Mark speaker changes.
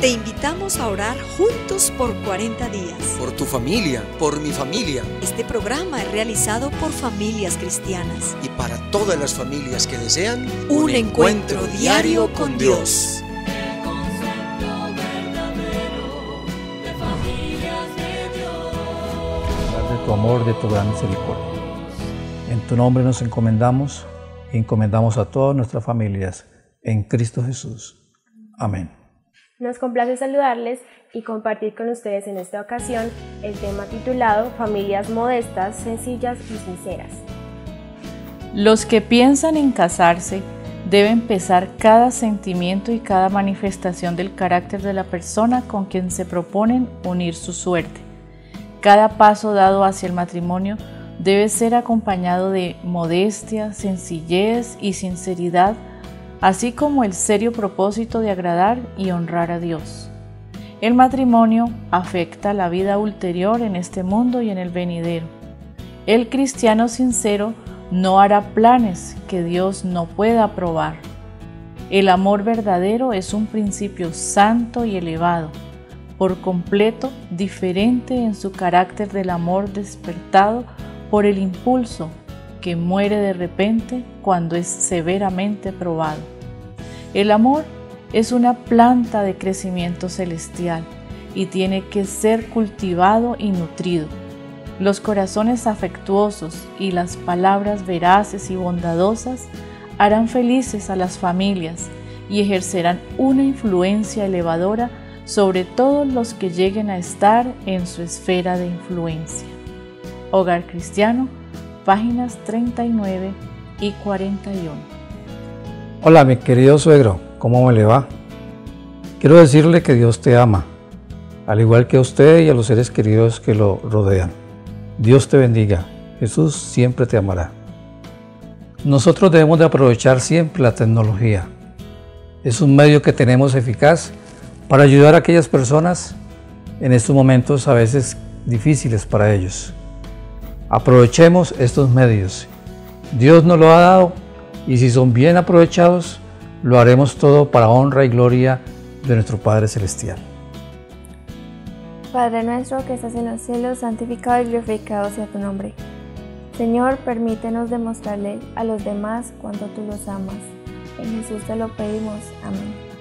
Speaker 1: te invitamos a orar juntos por 40 días.
Speaker 2: Por tu familia, por mi familia.
Speaker 1: Este programa es realizado por familias cristianas.
Speaker 2: Y para todas las familias que desean
Speaker 1: un, encuentro, diario con Dios.
Speaker 3: De tu amor, de tu gran misericordia. En tu nombre nos encomendamos y encomendamos a todas nuestras familias en Cristo Jesús. Amén.
Speaker 4: Nos complace saludarles y compartir con ustedes en esta ocasión el tema titulado Familias modestas, sencillas y sinceras.
Speaker 5: Los que piensan en casarse deben pesar cada sentimiento y cada manifestación del carácter de la persona con quien se proponen unir su suerte. Cada paso dado hacia el matrimonio debe ser acompañado de modestia, sencillez y sinceridad así como el serio propósito de agradar y honrar a Dios. El matrimonio afecta la vida ulterior en este mundo y en el venidero. El cristiano sincero no hará planes que Dios no pueda aprobar. El amor verdadero es un principio santo y elevado, por completo diferente en su carácter del amor despertado por el impulso que muere de repente cuando es severamente probado. El amor es una planta de crecimiento celestial y tiene que ser cultivado y nutrido. Los corazones afectuosos y las palabras veraces y bondadosas harán felices a las familias y ejercerán una influencia elevadora sobre todos los que lleguen a estar en su esfera de influencia. Hogar Cristiano páginas 39 y 41.
Speaker 3: Hola, mi querido suegro, ¿cómo me le va? Quiero decirle que Dios te ama, al igual que a usted y a los seres queridos que lo rodean. Dios te bendiga, Jesús siempre te amará. Nosotros debemos de aprovechar siempre la tecnología. Es un medio que tenemos eficaz para ayudar a aquellas personas en estos momentos a veces difíciles para ellos. Aprovechemos estos medios. Dios nos lo ha dado y si son bien aprovechados, lo haremos todo para honra y gloria de nuestro Padre Celestial.
Speaker 4: Padre nuestro que estás en los cielos, santificado y glorificado sea tu nombre. Señor, permítenos demostrarle a los demás cuánto tú los amas. En Jesús te lo pedimos. Amén.